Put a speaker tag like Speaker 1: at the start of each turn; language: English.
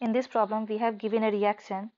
Speaker 1: In this problem we have given a reaction.